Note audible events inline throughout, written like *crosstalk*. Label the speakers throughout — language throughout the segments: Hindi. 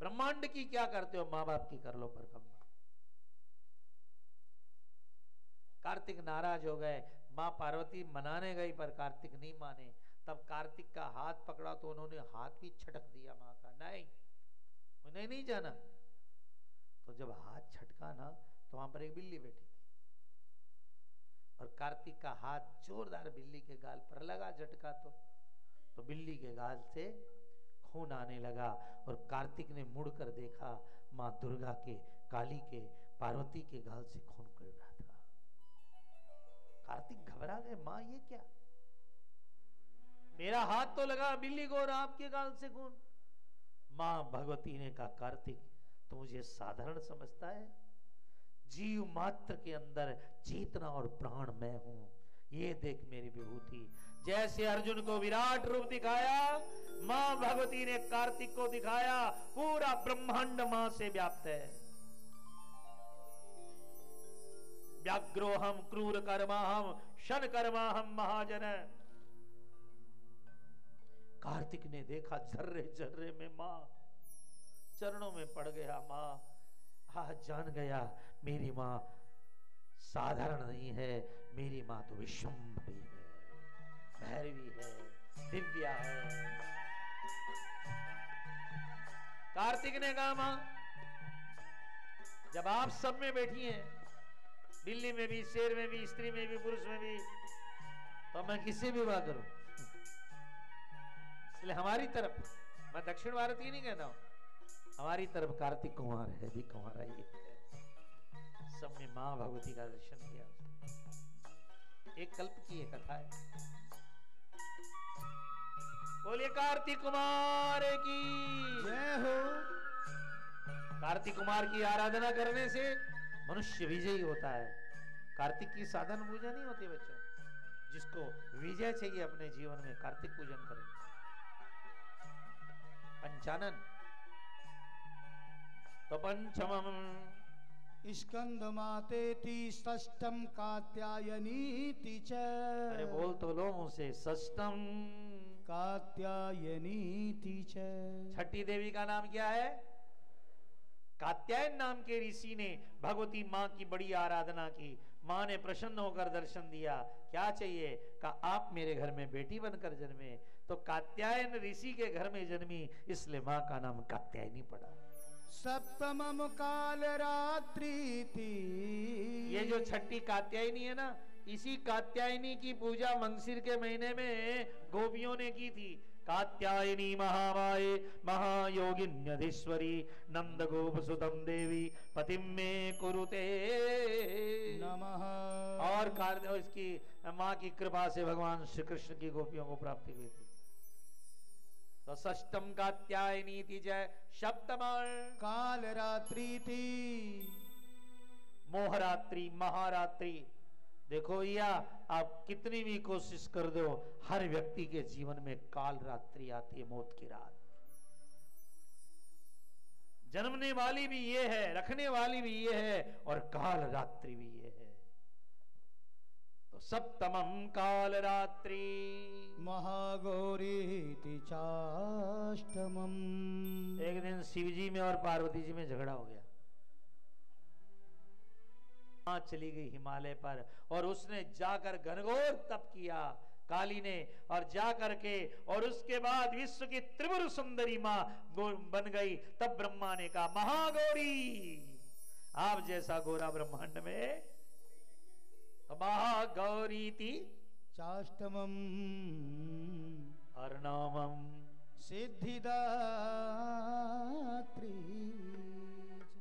Speaker 1: ब्रह्मांड की क्या करते हो? माँ बाप की कर लो पर कम कार्तिक नाराज़ हो गए। माँ पार्वती मनाने गई, पर कार्तिक नहीं माने। तब कार्तिक का हाथ पकड़ा तो उन्होंने हाथ भी छटक दिया माँ का। नहीं, उन्हें नहीं जाना। तो जब हाथ छटका ना तो वहाँ पर एक बिल्ली बैठी थी। और कार्तिक का हाथ जोरदार बिल्ली के गाल पर लगा झटका तो। तो बिल्ली के गाल से खून आने लगा और कार्तिक ने मुड़कर देखा माँ दुर्गा के, काली के, पार्वती के गाल से खून कर रहा था। कार्तिक घबरा गए, माँ, ये क्या? मेरा हाथ तो लगा बिल्ली को और आपके गाल से खून। माँ, भगवती ने कहा, कार्तिक तो मुझे साधारण समझता है? जीव मात्र के अंदर चेतना और प्राण मैं हूँ। ये देख मेरी विभूति जैसे अर्जुन को विराट रूप दिखाया, माँ भगवती ने कार्तिक को दिखाया, पूरा ब्रह्मांड माँ से व्याप्त है। व्याग्रो हम क्रूर कर्मा हम शन कर्मा हम महाजन। कार्तिक ने देखा जर्रे जर्रे में माँ, चरणों में पड़ गया माँ। हा जान गया, मेरी माँ साधारण नहीं है, मेरी माँ तो विश्वम्भरी भैरवी है, दिव्या है। कार्तिक ने कहा, माँ, जब आप सब में बैठी हैं, बिल्ली में भी, शेर में भी, स्त्री में भी, पुरुष में भी तो मैं किसी भी बात करूँ? इसलिए हमारी तरफ़, मैं दक्षिण भारत की नहीं कहता हूँ, हमारी तरफ़ कार्तिक कुमार है भी कुमार ही है। सब में माँ भगवती का दर्शन किया। एक कल्प की एक कथा है। बोलिए कार्तिक कुमार की।
Speaker 2: जय हो।
Speaker 1: कार्तिक कुमार की आराधना करने से मनुष्य विजयी होता है। कार्तिक की साधन पूजा नहीं होती बच्चों जिसको विजय चाहिए अपने जीवन में कार्तिक पूजन करें। पंचानन। तो पंचम।
Speaker 2: स्कंद मातेति षष्टम कात्यायनीति च।
Speaker 1: अरे बोल तो लो मुझसे सष्टम
Speaker 2: कात्यायनीति च।
Speaker 1: छठी देवी का नाम क्या है? कात्यायन नाम के ऋषि ने भगवती माँ की बड़ी आराधना की। माँ ने प्रसन्न होकर दर्शन दिया क्या चाहिए? कहा आप मेरे घर में बेटी बनकर जन्मे? तो कात्यायन ऋषि के घर में जन्मी इसलिए माँ का नाम कात्यायनी पड़ा।
Speaker 2: सप्तम काल रात्रि
Speaker 1: ये जो छठी कात्यायनी है ना इसी कात्यायनी की पूजा मंगसिर के महीने में गोपियों ने की थी। कात्यायनी महामाये महायोगिन्यधीश्वरी नंद गोप सुतम देवी पतिम में कुरुते।
Speaker 2: नमः।
Speaker 1: और कार्य इसकी माँ की कृपा से भगवान श्री कृष्ण की गोपियों को प्राप्ति हुई थी। तो षष्टम कात्यायनी थी जय सप्तम
Speaker 2: काल रात्रि
Speaker 1: मोहरात्रि महारात्रि देखो या आप कितनी भी कोशिश कर दो हर व्यक्ति के जीवन में काल रात्रि आती है मौत की रात। जन्मने वाली भी ये है रखने वाली भी ये है और काल रात्रि भी ये है। तो सप्तमम काल रात्रि।
Speaker 2: महागौरी
Speaker 1: एक दिन शिव जी में और पार्वती जी में झगड़ा हो गया। चली गई हिमालय पर और उसने जाकर घनघोर तप किया काली ने और जा करके और उसके बाद विश्व की त्रिपुर सुंदरी माँ बन गई तब ब्रह्मा ने कहा महागौरी आप जैसा गोरा ब्रह्मांड में महागौरी थी।
Speaker 2: चाष्टमम
Speaker 1: अर्णवम
Speaker 2: सिद्धिदात्री।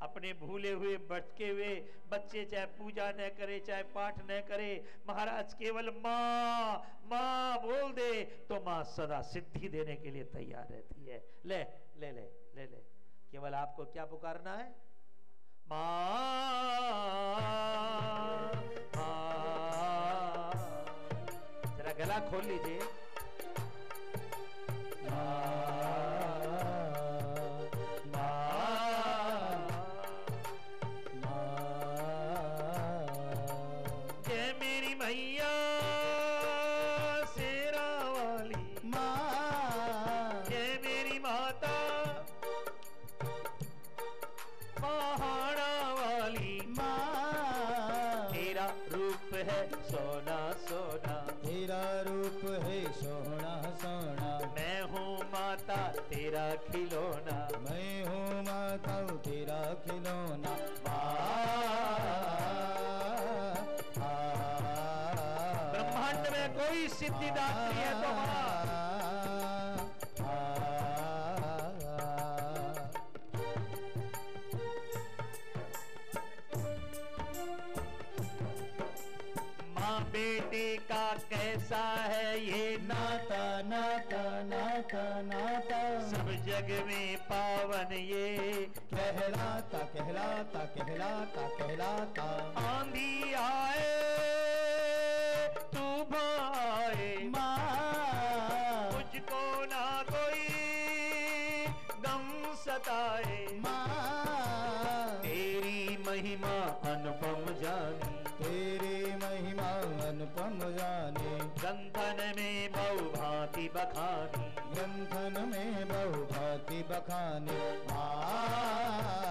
Speaker 1: अपने भूले हुए, भटके हुए, बच्चे चाहे पूजा न करे, चाहे पाठ न करे, महाराज केवल माँ माँ बोल दे तो माँ सदा सिद्धि देने के लिए तैयार रहती है। ले ले ले ले ले। केवल आपको क्या पुकारना है? माँ जरा गला खोल लीजिए। मेरी
Speaker 2: माँ
Speaker 1: जग में पावन ये।
Speaker 2: कहलाता कहलाता कहलाता कहलाता।
Speaker 1: आंधी आए तू भाए
Speaker 2: माँ।
Speaker 1: मुझको ना कोई गम सताए।
Speaker 2: माँ।
Speaker 1: तेरी महिमा अनुपम जानी।
Speaker 2: तेरी महिमा अनुपम जाने।
Speaker 1: गंथन में बहु भांति बखानी।
Speaker 2: ग्रंथन में बहु बखानी।
Speaker 1: आ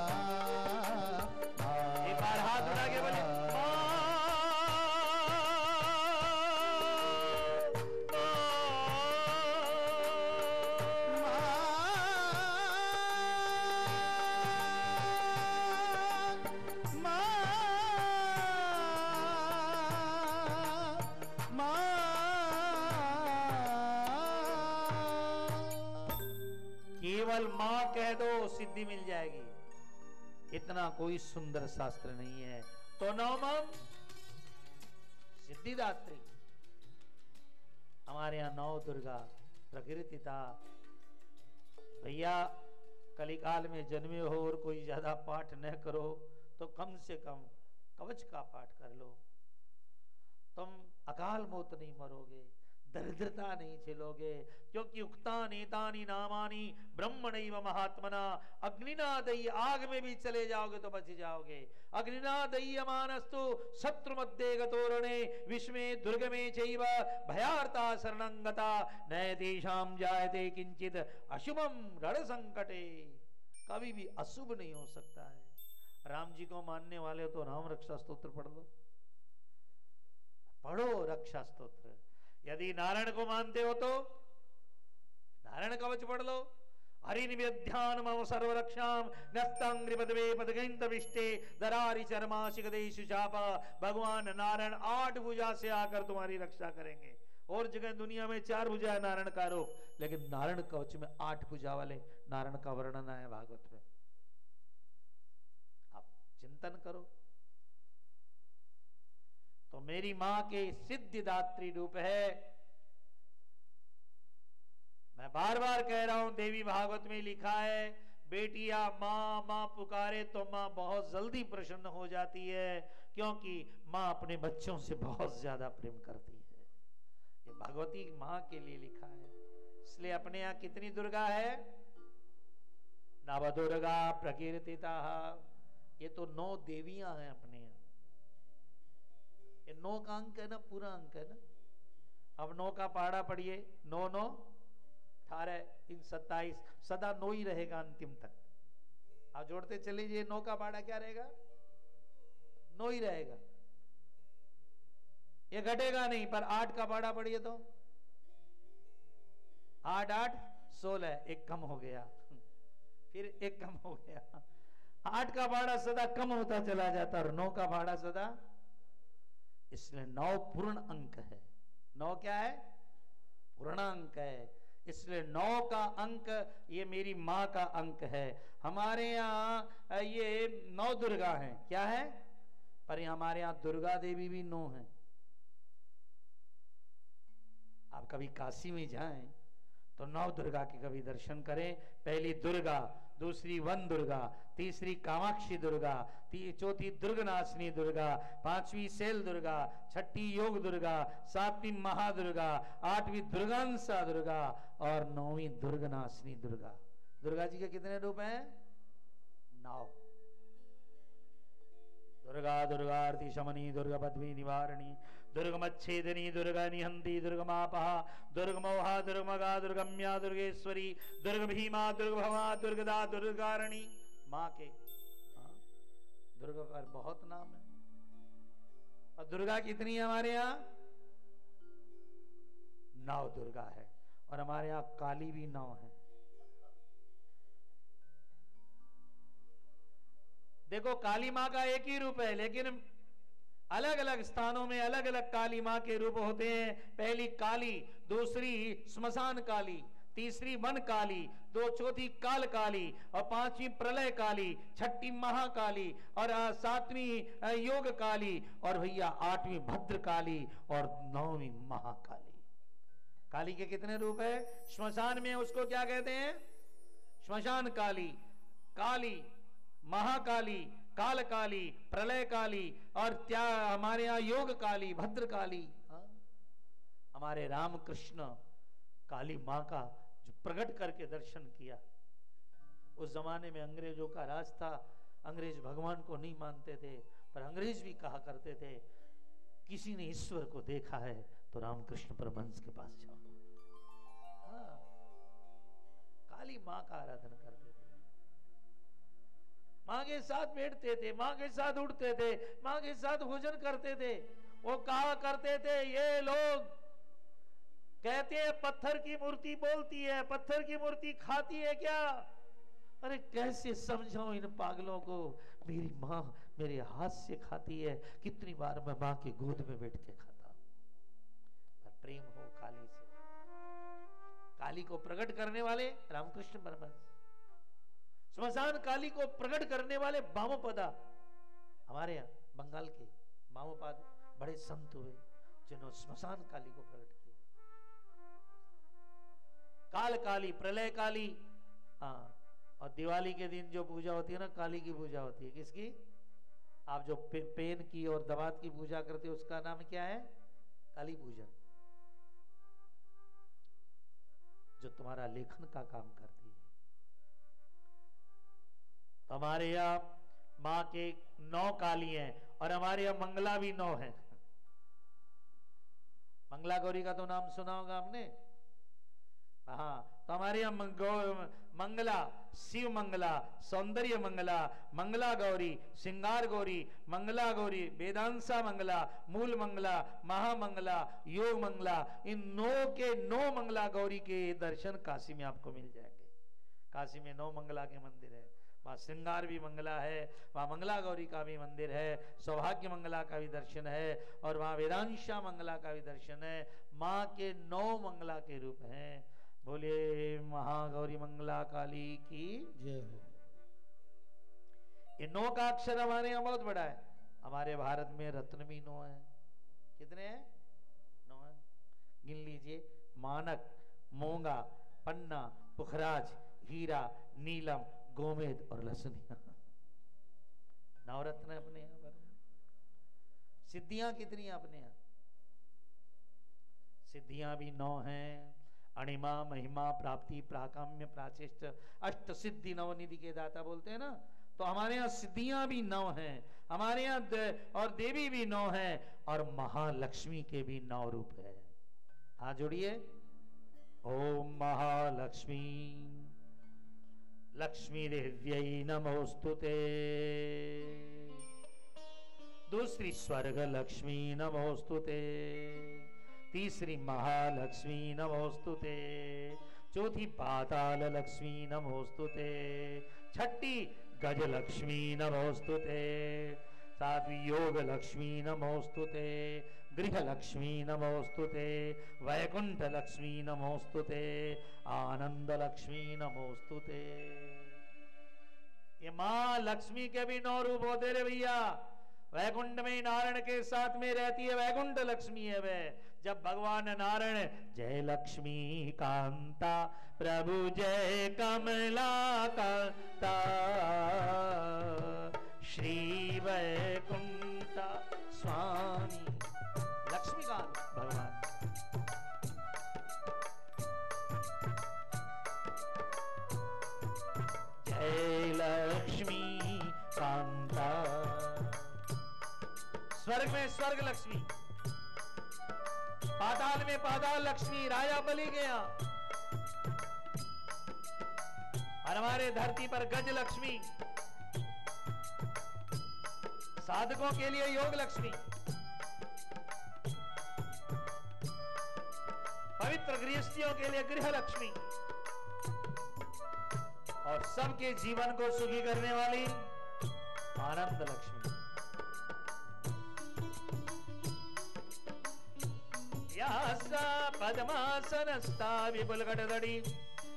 Speaker 1: माँ कह दो, सिद्धि मिल जाएगी। इतना कोई सुंदर शास्त्र नहीं है। तो नवमम सिद्धिदात्री। हमारे यहाँ नौ दुर्गा प्रकृतिता भैया, कलिकाल में जन्मे हो और कोई ज़्यादा पाठ न करो तो कम से कम कवच का पाठ कर लो। तुम अकाल मौत नहीं मरोगे। दरिद्रता नहीं झेलोगे, क्योंकि उक्ता नेतानी नामानी ब्रह्मण महात्मना अग्निना दई आग में भी चले जाओगे तो बच जाओगे। अग्निना दई मानस्तु शत्रु मध्य गतोरणे, विश्वे दुर्गमे चैव भयार्ता शरणंगता नय देशाम जायते किंचित अशुभम रण संकटे कभी भी अशुभ नहीं हो सकता है। राम जी को मानने वाले तो राम रक्षा स्त्रोत्र पढ़ लो। पढ़ो रक्षा स्तोत्र। यदि नारायण को मानते हो तो नारायण कवच पढ़ लो। हरिनिवेद्यान मम सर्वरक्षाम दरारी चरमाशिक देशु चापा। भगवान नारायण आठ भुजा से आकर तुम्हारी रक्षा करेंगे। और जगह दुनिया में चार भुजा है नारायण का लेकिन नारायण कवच में आठ भुजा वाले नारायण का वर्णन है भागवत में। आप चिंतन करो। तो मेरी माँ के सिद्धिदात्री रूप है। मैं बार बार कह रहा हूँ, देवी भागवत में लिखा है, बेटिया, माँ माँ पुकारे तो माँ बहुत जल्दी प्रसन्न हो जाती है, क्योंकि माँ अपने बच्चों से बहुत ज़्यादा प्रेम करती है। ये भगवती माँ के लिए लिखा है। इसलिए अपने यहाँ कितनी दुर्गा है? नव दुर्गा प्रकीर्तिता। ये तो नौ देवियाँ हैं अपने ये नौ का अंक है ना, पूरा अंक है ना? अब नौ का पहाड़ा पढ़िए, नौ नौ, अठारह, तीन, सत्ताईस, सदा नौ ही रहेगा अंतिम तक। आप जोड़ते चलीजिए नौ का पहाड़ा क्या रहेगा? नौ ही रहेगा। ये घटेगा नहीं, पर आठ का पहाड़ा पढ़िए तो। आठ आठ, सोलह, एक कम हो गया। फिर एक कम हो गया। आठ का भाड़ा सदा कम होता चला जाता और नौ का भाड़ा सदा इसलिए नौ पूर्ण अंक है। नौ क्या है? पूर्ण अंक है। इसलिए नौ का अंक, ये मेरी माँ का अंक है। हमारे यहाँ, ये नौ दुर्गा हैं। क्या है? पर हमारे यहाँ दुर्गा देवी भी नौ है। आप कभी काशी में जाएँ तो नौ दुर्गा के कभी दर्शन करें। पहली दुर्गा, दूसरी वन दुर्गा तीसरी कामाक्षी दुर्गा चौथी दुर्गनाशिनी दुर्गा, पांचवी सेल दुर्गा, छठी योग दुर्गा, सातवीं महादुर्गा, आठवीं दुर्गांसा दुर्गा और नौवीं दुर्गनाशिनी दुर्गा। दुर्गा जी के कितने रूप हैं? नौ। दुर्गा दुर्गा आरती शमनी दुर्गा पद्मी निवारणी, दुर्गमच्छेदनी दुर्गा निहंती दुर्गमापहा, दुर्गमोहा, दुर्गमगा, दुर्गम्या, दुर्गेश्वरी दुर्ग भीमा दुर्ग भवा दुर्गदा दुर्गारणी माँ के हाँ, दुर्गा पर बहुत नाम है। और दुर्गा कितनी है हमारे यहाँ? नौ दुर्गा है। और हमारे यहाँ काली भी नौ है। देखो काली माँ का एक ही रूप है लेकिन अलग अलग स्थानों में अलग अलग काली माँ के रूप होते हैं। पहली काली दूसरी स्मशान काली तीसरी वन काली दो चौथी काल काली और पांचवी प्रलय काली, छठी महाकाली और सातवीं योग काली और भैया आठवीं भद्र काली और नौवीं महाकाली। काली के कितने रूप है? श्मशान में उसको क्या कहते हैं? श्मशान काली काली, महाकाली, काल काली, प्रलय काली और त्या, हमारे यहाँ योग काली भद्र काली हाँ? हमारे रामकृष्ण, काली माँ का प्रकट करके दर्शन किया। उस जमाने में अंग्रेज़ों का राज था। अंग्रेज़ भगवान को नहीं मानते थे, पर अंग्रेज़ भी कहा करते थे, किसी ने ईश्वर को देखा है तो रामकृष्ण परमंश के पास जाओ। हाँ काली माँ का आराधना करते थे। माँ के साथ बैठते थे, माँ के साथ उठते थे, माँ के साथ भोजन करते थे। वो कहा करते थे, ये लोग कहते हैं, पत्थर की मूर्ति बोलती है, पत्थर की मूर्ति खाती है क्या? अरे कैसे समझाऊं इन पागलों को? मेरी माँ मेरे हाथ से खाती है, कितनी बार मैं माँ की गोद में बैठ के खाता पर प्रेम हो काली से। काली को प्रकट करने वाले रामकृष्ण परमहंस स्मशान काली को प्रकट करने वाले बामोपदा, हमारे यहाँ बंगाल के बामोपद बड़े संत हुए, जिन्होंने स्मशान काली को प्रकट काल काली प्रलय काली हाँ और दिवाली के दिन जो पूजा होती है ना काली की पूजा होती है। किसकी? आप जो पे, पेन की और दवात की पूजा करते हो उसका नाम क्या है? काली पूजन। जो तुम्हारा लेखन का काम करती है। तो हमारे यहाँ माँ के नौ काली हैं और हमारे यहाँ मंगला भी नौ है। मंगला गौरी का तो नाम सुना होगा हमने हाँ तो हमारे यहाँ मंगला, शिव मंगला, सौंदर्य मंगला मंगला गौरी, श्रृंगार गौरी, मंगला गौरी, वेदांसा मंगला, मूल मंगला, महामंगला, योग मंगला, इन नौ के नौ मंगला गौरी के दर्शन काशी में आपको मिल जाएँगे। काशी में नौ मंगला के मंदिर है। वहाँ श्रृंगार भी मंगला है, वहाँ मंगला गौरी का भी मंदिर है, सौभाग्य मंगला का भी दर्शन है, और वहाँ वेदांशा मंगला का भी दर्शन है। माँ के नौ मंगला के रूप हैं। बोले महागौरी मंगला काली की जय हो। ये नौ का अक्षर हमारे यहाँ बहुत बड़ा है। हमारे भारत में रत्न भी नौ है। कितने हैं? नौ है। गिन लीजिए। मानक मोंगा पन्ना पुखराज हीरा नीलम गोमेद और लसनिया। नवरत्न अपने यहाँ पर। सिद्धियाँ कितनी है अपने यहाँ? सिद्धियाँ भी नौ हैं। अणिमा महिमा प्राप्ति प्राकाम्य प्राचिष्ट अष्ट सिद्धि नवनिधि के दाता बोलते हैं ना? तो हमारे यहाँ सिद्धियाँ भी नौ हैं हमारे यहाँ दे, और देवी भी नौ हैं और महालक्ष्मी के भी नौ रूप है। हाँ जोड़िए। ओम महालक्ष्मी। लक्ष्मी देव्य नमोस्तुते दूसरी स्वर्ग लक्ष्मी नमोस्तुते तीसरी महालक्ष्मी नमोस्तुते चौथी पाताल लक्ष्मी नमोस्तुते छठी गज लक्ष्मी नमोस्तुते सातवीं योग लक्ष्मी नमोस्तुते गृह लक्ष्मी नमोस्तुते वैकुंठ लक्ष्मी नमोस्तुते आनंद लक्ष्मी नमोस्तुते ये माँ लक्ष्मी के भी नौ रूप होते रे भैया। वैकुंठ में नारायण के साथ में रहती है। वैकुंठ लक्ष्मी है वह। जब भगवान नारायण, जय लक्ष्मी कांता, प्रभु जय कमला कांता, श्री वैकुंठा स्वामी लक्ष्मीकांत भगवान। जय लक्ष्मी कांता। स्वर्ग में स्वर्ग लक्ष्मी। पाताल में पाताल लक्ष्मी, राजा बलि गया। और हमारे धरती पर गज लक्ष्मी। साधकों के लिए योग लक्ष्मी। पवित्र गृहस्थियों के लिए गृह लक्ष्मी। और सबके जीवन को सुखी करने वाली आनंद लक्ष्मी। पद्मासनस्था विपुलगडदडी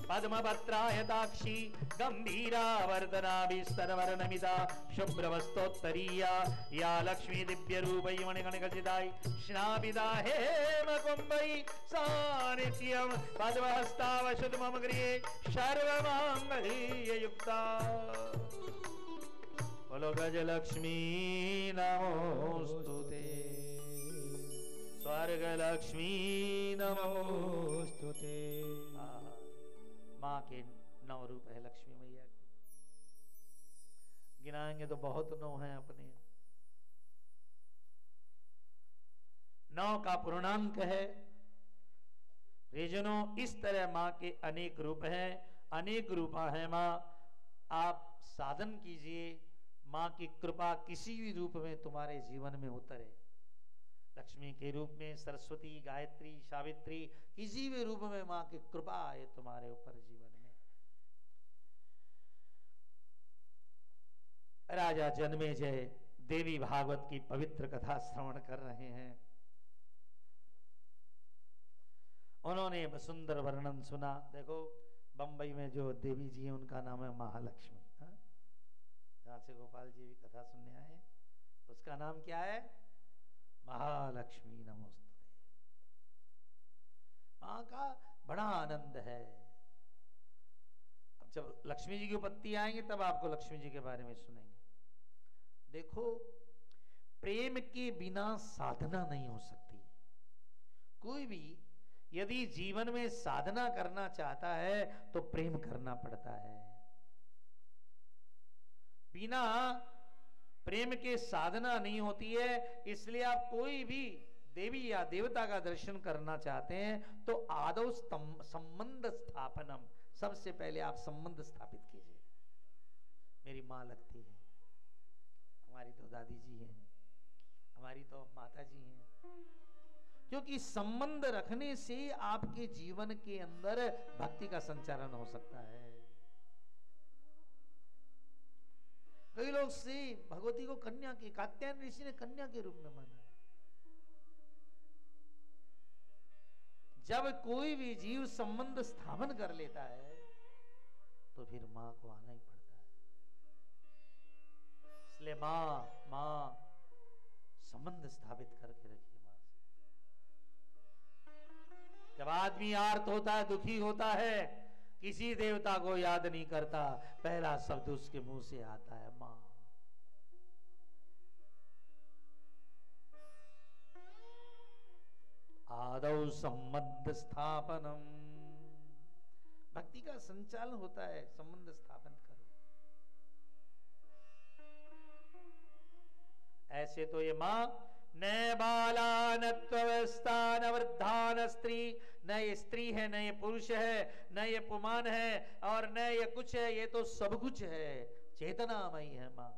Speaker 1: पद्मपत्रायताक्षी गम्भीरावर्तनाभिस्तरवर्णमिता शुभ्रवस्तोत्तरीया या लक्ष्मी दिव्यरूपै मणिगणिकचिताय स्नापिता हेमकुम्भै सानित्यं पद्महस्तावशतु मम गृहे सर्वमाङ्गल्ययुक्ता बोलो गजलक्ष्मी नमोस्तुते स्वर्ग लक्ष्मी नमोस्तुते माँ के नौ रूप है लक्ष्मी मैया के। गिनाएँगे तो बहुत नौ हैं अपने। नौ का पूर्णांक है। रिजनों इस तरह माँ के अनेक रूप हैं, अनेक रूपा है माँ। आप साधन कीजिए, माँ की कृपा किसी भी रूप में तुम्हारे जीवन में उतरे। लक्ष्मी के रूप में सरस्वती, गायत्री, सावित्री, किसी भी रूप में माँ की कृपा आए तुम्हारे ऊपर जीवन में। राजा जन्मे जय, देवी भागवत की पवित्र कथा श्रवण कर रहे हैं। उन्होंने सुंदर वर्णन सुना। देखो, बंबई में जो देवी जी है, उनका नाम है महालक्ष्मी। हाँ? जहाँ से गोपाल जी भी कथा सुनने आए उसका नाम क्या है? महालक्ष्मी नमोस्तुते। माँ का बड़ा आनंद है। अब जब लक्ष्मी जी की उपत्ति आएँगे, तब आपको लक्ष्मी जी के बारे में सुनेंगे। देखो, प्रेम के बिना साधना नहीं हो सकती। कोई भी यदि जीवन में साधना करना चाहता है तो प्रेम करना पड़ता है। बिना प्रेम के साधना नहीं होती है, इसलिए आप कोई भी देवी या देवता का दर्शन करना चाहते हैं तो आदौ संबंध स्थापनम। सबसे पहले आप संबंध स्थापित कीजिए। मेरी माँ लगती है। हमारी तो दादी जी हैं। हमारी तो माता जी हैं। क्योंकि संबंध रखने से आपके जीवन के अंदर भक्ति का संचालन हो सकता है। कई लोग श्री भगवती को कन्या की, कात्यायन ऋषि ने कन्या के रूप में माना। जब कोई भी जीव संबंध स्थापन कर लेता है तो फिर माँ को आना ही पड़ता है। इसलिए माँ माँ, संबंध स्थापित करके रखिए माँ से। जब आदमी आर्त होता है, दुखी होता है किसी देवता को याद नहीं करता। पहला शब्द उसके मुँह से आता है, माँ। आदौ संबंध स्थापनम। भक्ति का संचालन होता है, संबंध स्थापन करो। ऐसे तो ये माँ न बाला न न वृद्धा न स्त्री न ये स्त्री है न ये पुरुष है न ये पुमान है और न ये कुछ है, ये तो सब कुछ है। चेतनामयी है माँ।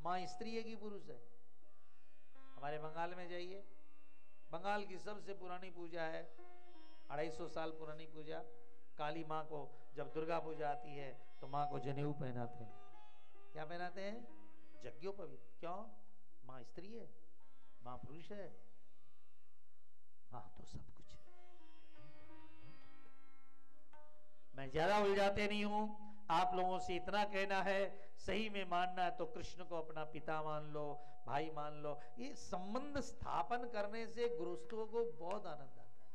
Speaker 1: माँ स्त्री है कि पुरुष है? हमारे बंगाल में जाइए। बंगाल की सबसे पुरानी पूजा है, अढ़ाई सौ साल पुरानी पूजा। काली माँ को जब दुर्गा पूजा आती है तो माँ को जनेऊ पहनाते हैं। क्या पहनाते हैं? जग्योपवीत क्यों? माँ स्त्री है। माँ पुरुष है माँ तो सब कुछ है। मैं ज़्यादा उलझाते नहीं हूँ। आप लोगों से इतना कहना है, सही में मानना है तो कृष्ण को अपना पिता मान लो, भाई मान लो। ये संबंध स्थापन करने से गुरुस्तों को बहुत आनंद आता है।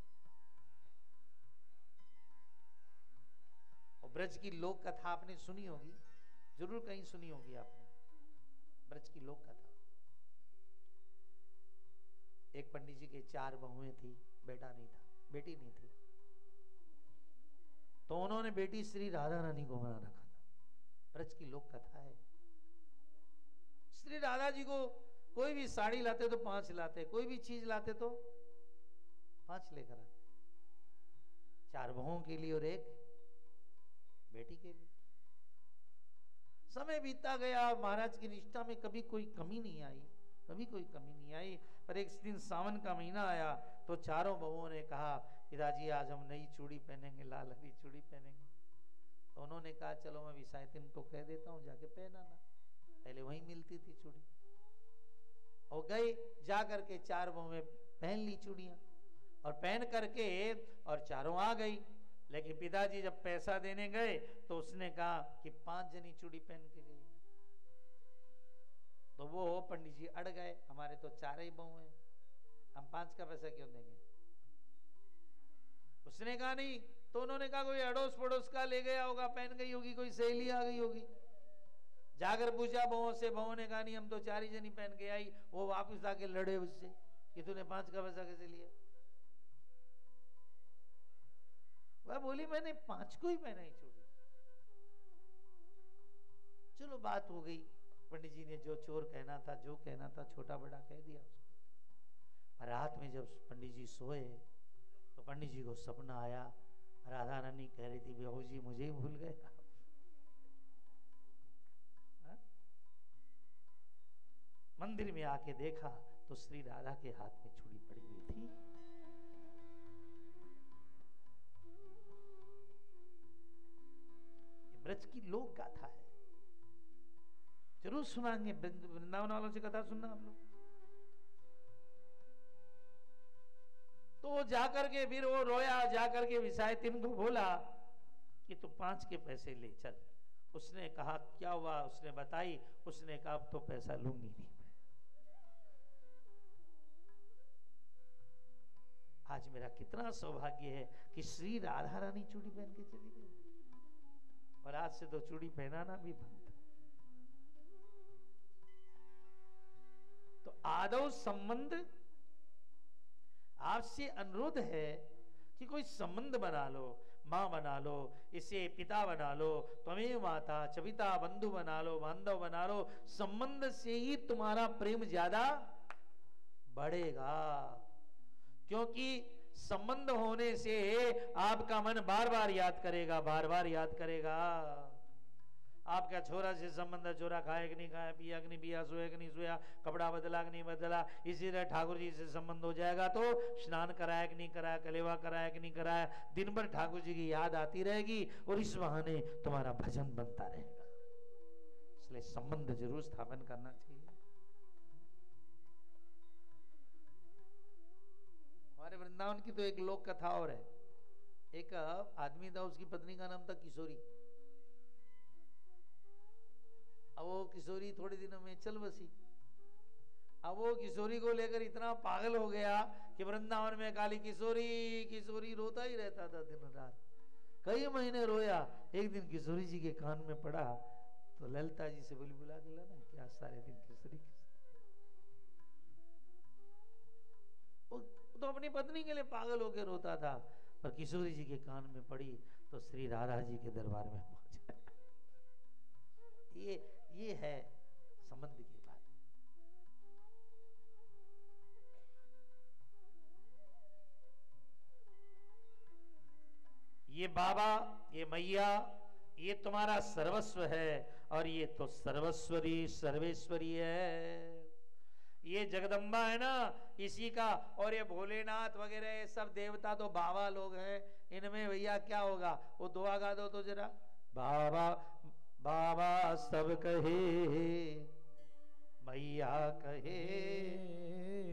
Speaker 1: और ब्रज की लोक कथा आपने सुनी होगी? ज़रूर कहीं सुनी होगी आपने। ब्रज की लोक कथा। एक पंडित जी के चार बहुएँ थी, बेटा नहीं था, बेटी नहीं थी। तो उन्होंने बेटी श्री राधा रानी को बना रखा था। ब्रज की लोक कथा है। श्री राधा जी को कोई भी साड़ी लाते तो पाँच लाते, कोई भी चीज़ लाते तो पाँच लेकर आते। चार बहुओं के लिए और एक बेटी के लिए। समय बीतता गया, महाराज की निष्ठा में कभी कोई कमी नहीं आई। कभी कोई कमी नहीं आई। पर एक दिन सावन का महीना आया तो चारों बहुओं ने कहा, पिताजी, आज हम नई चूड़ी पहनेंगे, लाल हरी चूड़ी पहनेंगे। तो उन्होंने कहा, चलो, मैं विसायतिन को कह देता हूँ, जाके पहना ना पहले वहीं मिलती थी चूड़ी। और गए जा करके चार बहु पहन ली चूड़ियाँ और पहन करके और चारों आ गई। लेकिन पिताजी जब पैसा देने गए तो उसने कहा कि पाँच जनी चूड़ी पहन के गई। तो वो पंडित जी अड़ गए, हमारे तो चार ही बहु हैं। हम पाँच का पैसा क्यों देंगे? उसने कहा, नहीं तो उन्होंने कहा, कोई अड़ोस पड़ोस का ले गया होगा, पहन गई होगी, कोई सहेली आ गई होगी। जाकर पूछा बहुओं से, बहुओं ने कहा, नहीं, हम तो चार ही जनी पहन के आई, वो वापस आके लड़े उससे, कि तूने पाँच का पैसा कैसे लिया? वह बोली, मैंने पाँच को ही पहना ही चूड़ी। चलो, बात हो गई। पंडित जी ने जो चोर कहना था, जो कहना था, छोटा बड़ा कह दिया उसको। रात में जब पंडित जी सोए तो पंडित जी को सपना आया, राधा रानी कह रही थी बहू जी, मुझे ही भूल गए हाँ? मंदिर में आके देखा तो श्री राधा के हाथ में चूड़ी पड़ी हुई थी। ब्रज की लोक गाथा है। ज़रूर सुनाएँगे वृंदावन वालों से कथा सुनना आप लोग तो जाकर के फिर वो रोया जाकर के विसायतिन को बोला कि तू पाँच के पैसे ले चल। उसने कहा, क्या हुआ? उसने बताई। उसने कहा, अब तो पैसा लूँगी नहीं आज मेरा कितना सौभाग्य है कि श्री राधा रानी चूड़ी पहन के चली गई। और आज से तो चूड़ी पहनाना भी बंद। तो आदव संबंध आपसे अनुरोध है कि कोई संबंध बना लो, माँ बना लो, इसे पिता बना लो तुम्हें माता, चविता, बंधु बना लो, बांधव बना लो, संबंध से ही तुम्हारा प्रेम ज़्यादा बढ़ेगा। क्योंकि संबंध होने से आपका मन बार बार याद करेगा, बार बार याद करेगा। आपका छोरा से संबंध है, छोरा खाए कि नहीं खाया पिया कि नहीं पिया सोया कि नहीं सोया, कपड़ा बदला कि नहीं बदला, इसी तरह ठाकुर जी से संबंध हो जाएगा तो स्नान कराया कि नहीं कराया कलेवा कराया कि नहीं कराया दिन भर ठाकुर जी की याद आती रहेगी और इस बहाने तुम्हारा भजन बनता रहेगा। इसलिए संबंध ज़रूर स्थापन करना चाहिए। हमारे वृंदावन की तो एक लोक कथा और है। एक आदमी था, उसकी पत्नी का नाम था किशोरी। अब वो किशोरी थोड़े दिनों में चल बसी। अब वो किशोरी को लेकर इतना पागल हो गया कि वृंदावन में काली किशोरी किशोरी रोता ही रहता था दिन रात। कई महीने रोया, एक दिन किशोरी जी के कान में पड़ा तो ललिता जी से बोली, बुला के लाना, क्या सारे दिन किशोरी तो अपनी पत्नी के लिए पागल होकर रोता था, पर किशोरी जी के कान में पड़ी तो श्री राधा जी के दरबार में पहुँचा। *laughs* ये ये है संबंध की बात। ये बाबा, ये मैया, ये तुम्हारा सर्वस्व है और ये तो सर्वस्वरी, सर्वेश्वरी है। ये जगदम्बा है ना, इसी का, और ये भोलेनाथ वगैरह, ये सब देवता तो बाबा लोग हैं। इनमें भैया क्या होगा? वो दुआ गा दो तो जरा। बाबा बाबा सब कहे मैया कहे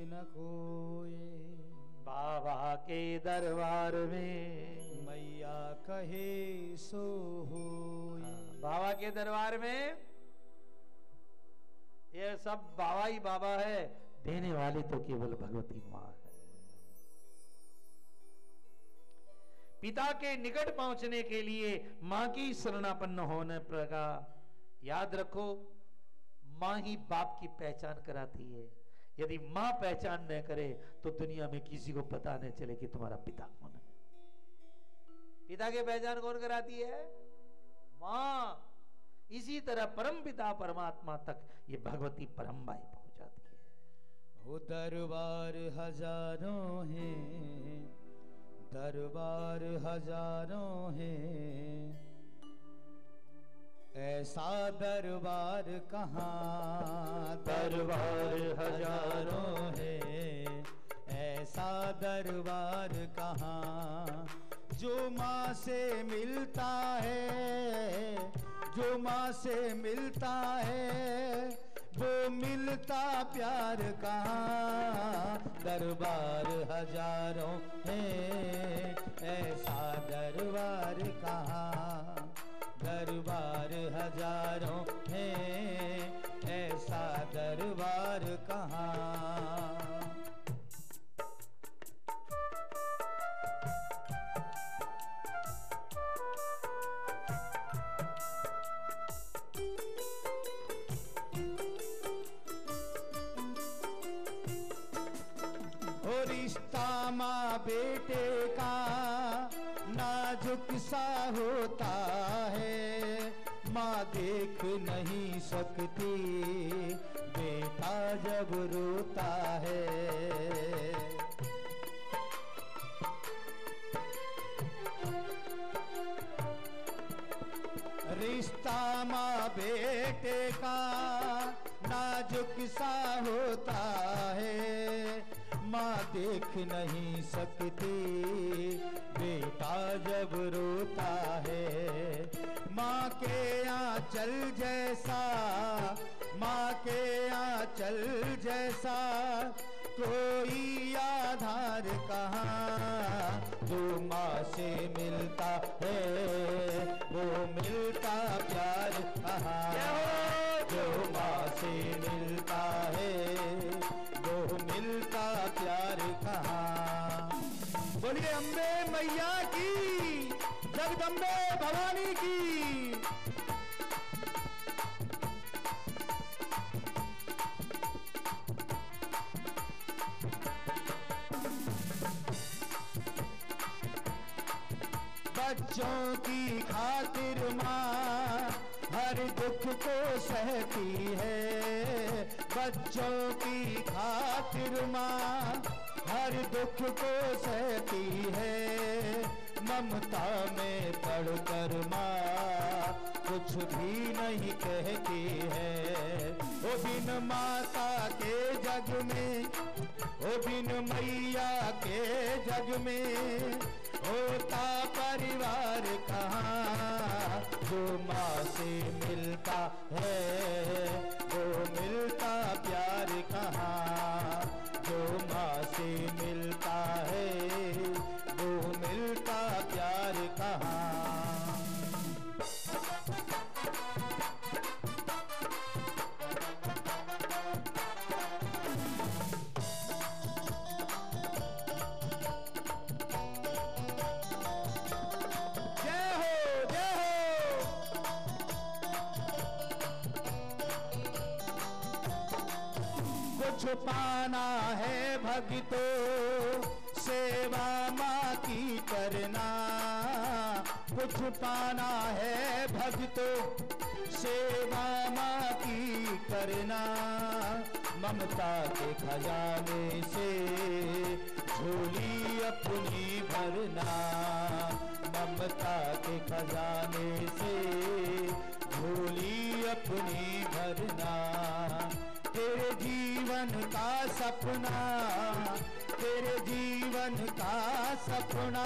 Speaker 2: न कोई
Speaker 1: बाबा के दरबार में।
Speaker 2: मैया कहे सो होए।
Speaker 1: बाबा के दरबार में ये सब बाबा ही बाबा है। देने वाली तो केवल भगवती माँ पिता के निकट पहुँचने के लिए माँ की शरणापन्न होने का याद रखो, माँ ही बाप की पहचान कराती है। यदि माँ पहचान न करे तो दुनिया में किसी को पता नहीं चले कि तुम्हारा पिता कौन है। पिता की पहचान कौन कराती है? माँ। इसी तरह परम पिता परमात्मा तक ये भगवती परम्बाई पहुँच जाती है।
Speaker 2: हो दरबार हज़ारों हैं। दरबार हज़ारों हैं। ऐसा दरबार कहाँ? दरबार हज़ारों है। ऐसा दरबार कहाँ? जो माँ से मिलता है जो माँ से मिलता है। वो मिलता प्यार कहाँ? दरबार हज़ारों है ऐसा दरबार कहाँ? दरबार हज़ारों है ऐसा दरबार कहाँ? सकती बेटा जब रोता है। रिश्ता माँ बेटे का नाजुक सा होता है। माँ देख नहीं सकती, बेटा जब रोता है। के आंचल जैसा माँ के आंचल जैसा कोई आधार कहाँ? जो माँ से मिलता है वो मिलता प्यार कहाँ? जो माँ से मिलता है वो मिलता प्यार कहाँ? बोलिए अम्बे मैया की जगदम्बे भवानी की। बच्चों की खातिर माँ हर दुख को सहती है। बच्चों की खातिर माँ हर दुख को सहती है। ममता में पढ़कर माँ कुछ भी नहीं कहती है। वो बिन माता के जग में वो बिन मैया के जग में होता परिवार कहाँ? जो माँ से मिलता है, वो मिलता प्यार कहाँ? जो माँ से मिलता है, वो मिलता प्यार कहाँ? पाना है भक्तों सेवा माँ की करना। कुछ पाना है भक्तों सेवा माँ की करना। ममता के खजाने से झोली अपनी भरना। ममता के खजाने से झोली अपनी जीवन का सपना, तेरे जीवन का सपना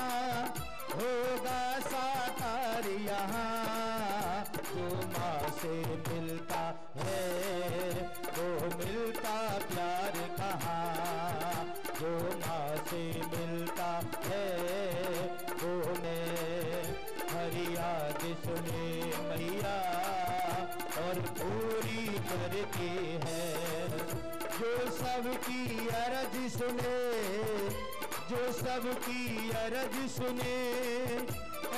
Speaker 2: होगा साकार यहाँ। जो माँ से मिलता है वो मिलता प्यार कहाँ। जो माँ से मिलता है, वो मैं हरियाद सुने मैया और पूरी करती है। जो सबकी अरज सुने, जो सबकी अरज सुने,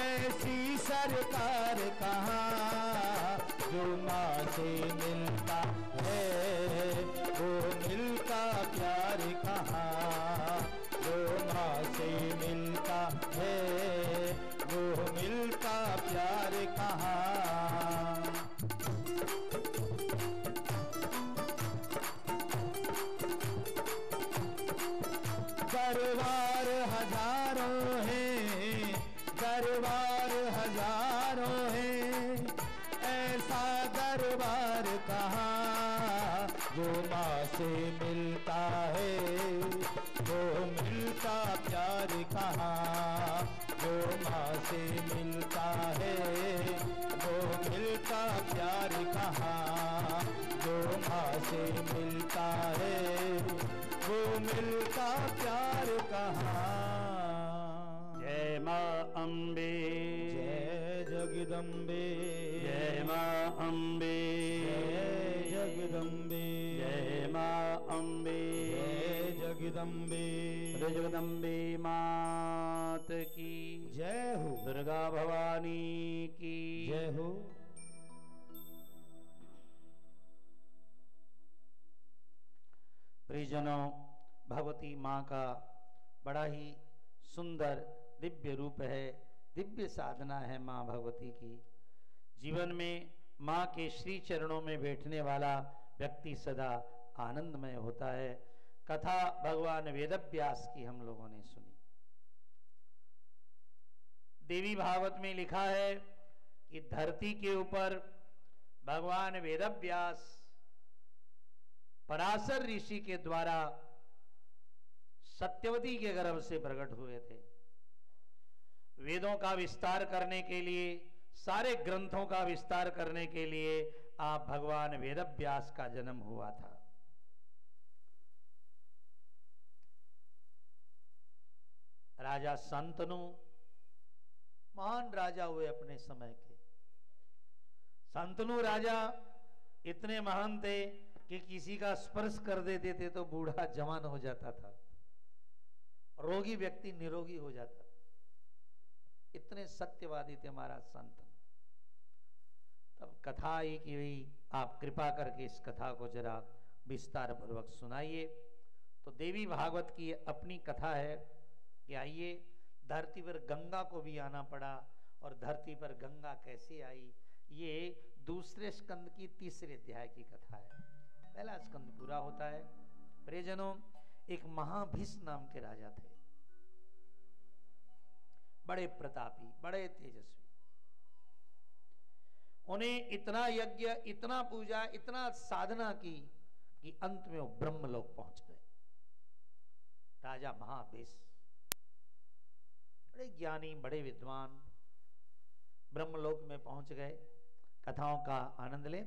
Speaker 2: ऐसी सरकार कहाँ जो माँ से मिलता है? वो मिलता प्यार कहाँ? जो माँ से मिलता है, वो मिलता प्यार कहाँ? हज़ारों हैं, दरबार हज़ारों हैं। ऐसा दरबार कहाँ जो माँ से मिलता है? वो मिल कहा? जो माँ से मिलता है। वो मिलता प्यार कहा? जो माँ से मिलता है। वो मिलता प्यार कहा?
Speaker 3: अम्बे
Speaker 2: जय जगदम्बे।
Speaker 3: जय माँ अम्बे।
Speaker 2: जय जगदम्बे।
Speaker 3: जय माँ अम्बे।
Speaker 2: जय जगदम्बे।
Speaker 3: जय जगदम्बे मात की।
Speaker 2: जय हो।
Speaker 3: दुर्गा भवानी की।
Speaker 2: जय हो।
Speaker 1: प्रियजनों भगवती माँ का बड़ा ही सुंदर दिव्य रूप है, दिव्य साधना है माँ भगवती की। जीवन में माँ के श्री चरणों में बैठने वाला व्यक्ति सदा आनंदमय होता है। कथा भगवान वेदव्यास की हम लोगों ने सुनी। देवी भागवत में लिखा है कि धरती के ऊपर भगवान वेदव्यास पराशर ऋषि के द्वारा सत्यवती के गर्भ से प्रकट हुए थे। वेदों का विस्तार करने के लिए, सारे ग्रंथों का विस्तार करने के लिए आप भगवान वेदव्यास का जन्म हुआ था। राजा संतनु, महान राजा हुए अपने समय के। संतनु राजा इतने महान थे कि किसी का स्पर्श कर देते थे तो बूढ़ा जवान हो जाता था। रोगी व्यक्ति निरोगी हो जाता इतने सत्यवादी थे महाराज संत। तब कथा आई कि आप कृपा करके इस कथा को जरा विस्तार पूर्वक सुनाइए। तो देवी भागवत की अपनी कथा है कि आइए, धरती पर गंगा को भी आना पड़ा और धरती पर गंगा कैसे आई, ये दूसरे स्कंद की तीसरे अध्याय की कथा है। पहला स्कंद पूरा होता है। प्रियजनों, एक महाभिष नाम के राजा थे। बड़े प्रतापी, बड़े तेजस्वी। उन्हें इतना यज्ञ, इतना पूजा, इतना साधना की कि अंत में वो ब्रह्मलोक पहुँच गए। राजा महाभिष बड़े ज्ञानी, बड़े विद्वान ब्रह्मलोक में पहुँच गए, कथाओं का आनंद ले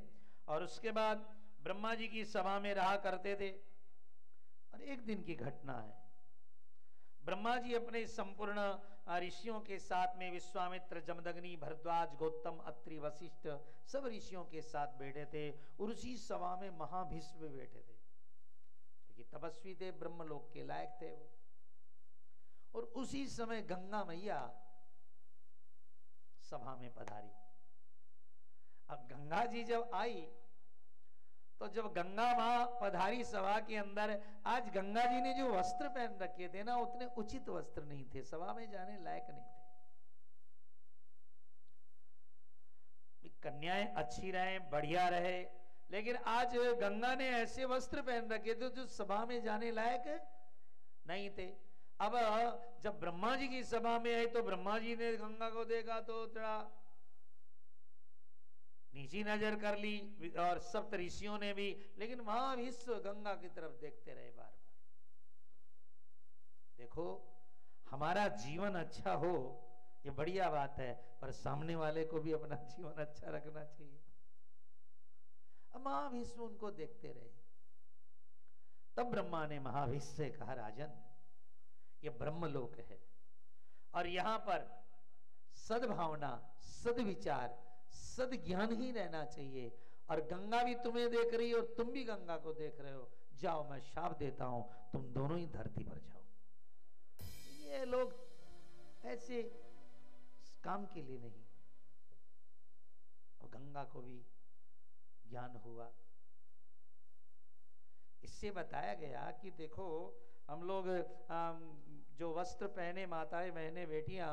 Speaker 1: और उसके बाद ब्रह्मा जी की सभा में रहा करते थे। और एक दिन की घटना है। ब्रह्मा जी अपने संपूर्ण ऋषियों के साथ में विश्वामित्र जमदग्नि, भरद्वाज, गौतम, अत्रि, वशिष्ठ सब ऋषियों के साथ बैठे थे और उसी सभा में महाभीष्म बैठे थे। क्योंकि तपस्वी थे, ब्रह्मलोक के लायक थे वो। और उसी समय गंगा मैया सभा में पधारी। अब गंगा जी जब आई तो जब गंगा माँ पधारी सभा के अंदर, आज गंगा जी ने जो वस्त्र पहन रखे थे ना, उतने उचित वस्त्र नहीं थे, सभा में जाने लायक नहीं थे। कन्याएँ अच्छी रहे, बढ़िया रहे, लेकिन आज गंगा ने ऐसे वस्त्र पहन रखे थे जो सभा में जाने लायक नहीं थे। अब जब ब्रह्मा जी की सभा में आई तो ब्रह्मा जी ने गंगा को देखा तो थोड़ा नीची नज़र कर ली और सप्त ऋषियों ने भी, लेकिन वहाँ महाविश्व गंगा की तरफ़ देखते रहे बार बार देखो, हमारा जीवन अच्छा हो, ये बढ़िया बात है, पर सामने वाले को भी अपना जीवन अच्छा रखना चाहिए। महाविश्व उनको देखते रहे। तब ब्रह्मा ने महाविश्व से कहा, राजन, ये ब्रह्मलोक है, और यहाँ पर सद्भावना, सदविचार सद ज्ञान ही रहना चाहिए। और गंगा भी तुम्हें देख रही और तुम भी गंगा को देख रहे हो। जाओ, मैं शाप देता हूँ, तुम दोनों ही धरती पर जाओ। ये लोग ऐसे काम के लिए नहीं। और गंगा को भी ज्ञान हुआ। इससे बताया गया कि देखो, हम लोग जो वस्त्र पहने, माताएँ, बहने, बेटियाँ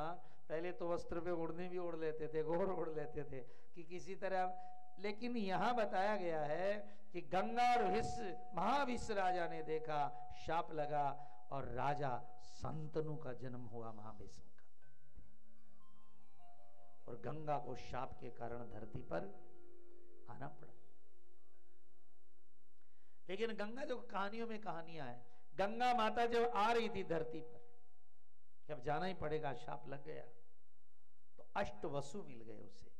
Speaker 1: पहले तो वस्त्र पे ओढ़ने भी ओढ़ लेते थे, घोर ओढ़ लेते थे कि किसी तरह लेकिन यहाँ बताया गया है कि गंगा और विश्व महाविश्व राजा ने देखा, शाप लगा और राजा संतनु का जन्म हुआ महाविश्व का। और गंगा को शाप के कारण धरती पर आना पड़ा। लेकिन गंगा जो कहानियों में कहानियाँ हैं, गंगा माता जब आ रही थी धरती पर अब जाना ही पड़ेगा, शाप लग गया तो अष्ट वसु मिल गए उसे।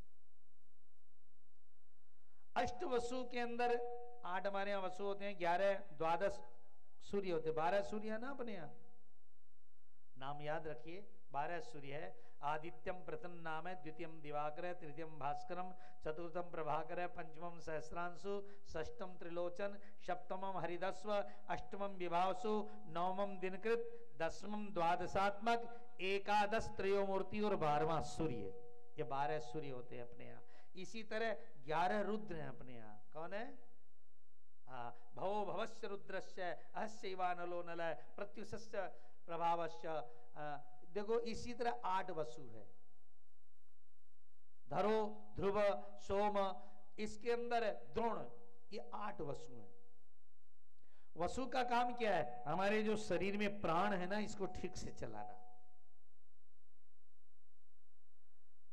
Speaker 1: अष्ट वसु के अंदर आठ हमारे यहाँ वसु होते हैं, ग्यारह द्वादश सूर्य होते बारह सूर्य है ना अपने यहाँ? नाम याद रखिए, बारह सूर्य है। आदित्यम प्रथम नाम है द्वितीयम दिवाकर तृतीयम भास्करम चतुर्थम प्रभाकर पंचमम सहस्रांशु षष्टम त्रिलोचन सप्तमम हरिदस्व अष्टमम विभावसु नवमम दिनकृत दसमम द्वादशात्मक एकादश त्रयोमूर्ति और बारहवा सूर्य। ये बारह सूर्य होते हैं अपने यहाँ। इसी तरह ग्यारह रुद्र हैं अपने यहाँ। कौन है? भवो भवस्य रुद्रस्य अहस्यवानलो नल प्रत्युष्य प्रभावस्य देखो, इसी तरह आठ वसु है। धरो, ध्रुव, सोम, इसके अंदर द्रोण, ये आठ वसु है। वसु का काम क्या है? हमारे जो शरीर में प्राण है ना, इसको ठीक से चलाना।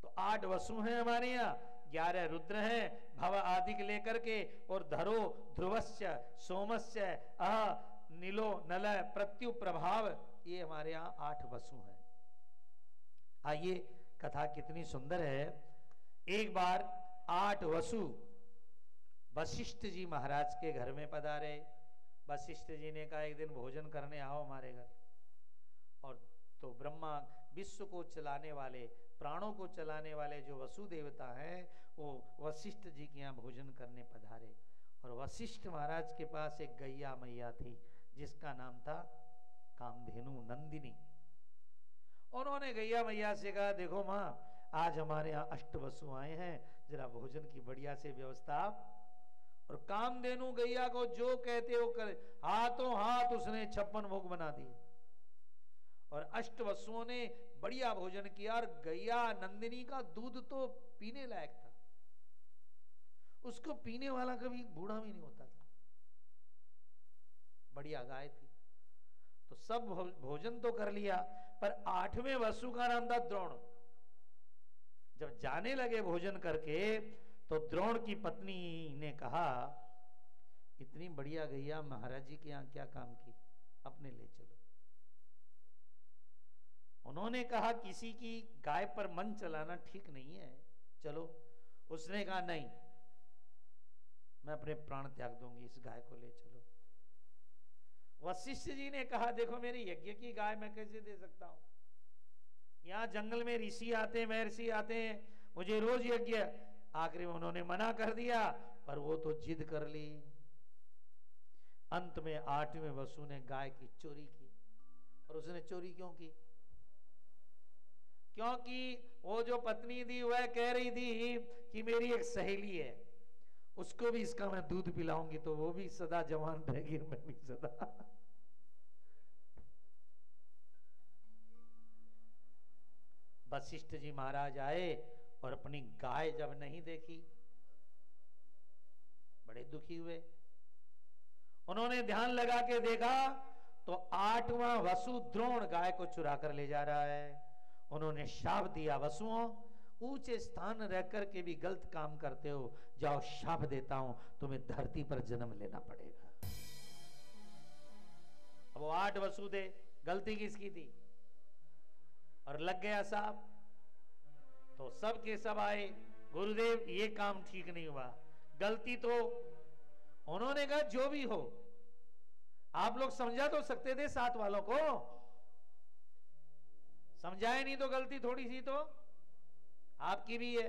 Speaker 1: तो आठ वसु हैं हमारे यहाँ, ग्यारह रुद्र हैं, भव आदि के लेकर के, और धरो ध्रुवस्य सोमस्य अह, नीलो, नल, प्रत्यु, प्रभाव, ये हमारे यहाँ आठ वसु हैं। आइए, कथा कितनी सुंदर है। एक बार आठ वसु वशिष्ठ जी महाराज के घर में पधारे। वशिष्ठ जी ने कहा, एक दिन भोजन करने आओ हमारे घर। और तो ब्रह्मा विश्व को चलाने वाले, प्राणों को चलाने वाले जो वसु देवता हैं, वो वशिष्ठ जी के यहाँ भोजन करने पधारे। और वशिष्ठ महाराज के पास एक गैया मैया थी, जिसका नाम था कामधेनु नंदिनी। उन्होंने गैया मैया से कहा, देखो माँ, आज हमारे यहाँ अष्ट वसु आए हैं, जरा भोजन की बढ़िया से व्यवस्था और कामधेनु गैया को जो कहते हो करे। हाथों हाथ उसने छप्पन भोग बना दिए। और अष्ट वसुओं ने बढ़िया भोजन किया और गैया नंदिनी का दूध तो पीने लायक था। उसको पीने वाला कभी बूढ़ा भी नहीं होता था। बढ़िया गाय थी। तो सब भोजन तो कर लिया, पर आठवें वसु का नाम था द्रोण। जब जाने लगे भोजन करके तो द्रोण की पत्नी ने कहा, इतनी बढ़िया गैया, महाराज जी के यहाँ क्या काम की? अपने ले चलो। उन्होंने कहा, किसी की गाय पर मन चलाना ठीक नहीं है। चलो। उसने कहा, नहीं, मैं अपने प्राण त्याग दूँगी, इस गाय को ले चलो। वशिष्ठ जी ने कहा, देखो मेरी यज्ञ की गाय मैं कैसे दे सकता हूँ? यहाँ जंगल में ऋषि आते हैं, महर्षि आते हैं, मुझे रोज यज्ञ आखिरी में उन्होंने मना कर दिया, पर वो तो जिद कर ली। अंत में आठवें वसु ने गाय की चोरी की, और उसने चोरी क्यों की? क्योंकि वो जो पत्नी थी, वह कह रही थी कि मेरी एक सहेली है, उसको भी इसका मैं दूध पिलाऊँगी तो वो भी सदा जवान रहेगी, मैं भी सदा। वशिष्ठ जी महाराज आए और अपनी गाय जब नहीं देखी, बड़े दुखी हुए। उन्होंने ध्यान लगा के देखा तो आठवां वसु द्रोण गाय को चुरा कर ले जा रहा है। उन्होंने शाप दिया वसुओं, ऊँचे स्थान रह करके भी गलत काम करते हो, जाओ शाप देता हूँ, तुम्हें धरती पर जन्म लेना पड़ेगा। अब वो आठ वसु दे, गलती किसकी थी? और लग गया साहब तो सब के सब आए। गुरुदेव, ये काम ठीक नहीं हुआ। गलती तो उन्होंने कहा, जो भी हो। आप लोग समझा तो सकते थे साथ वालों को। समझाए नहीं तो गलती थोड़ी सी तो। आपकी भी है।